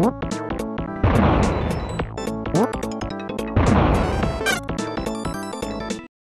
What?